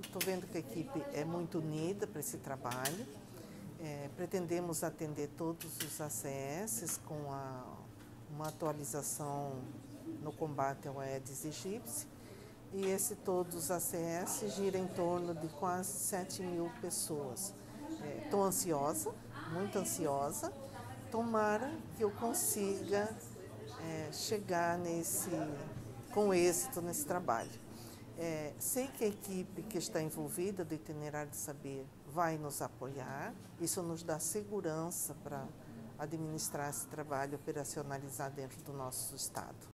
Estou vendo que a equipe é muito unida para esse trabalho. É, pretendemos atender todos os ACS com a, uma atualização no combate ao Aedes aegypti. E esse todos os ACS gira em torno de quase 7 mil pessoas. Estou é, ansiosa, muito ansiosa. Tomara que eu consiga é, chegar nesse, com êxito nesse trabalho. É, sei que a equipe que está envolvida do Itinerário de Saber vai nos apoiar, isso nos dá segurança para administrar esse trabalho operacionalizar dentro do nosso estado.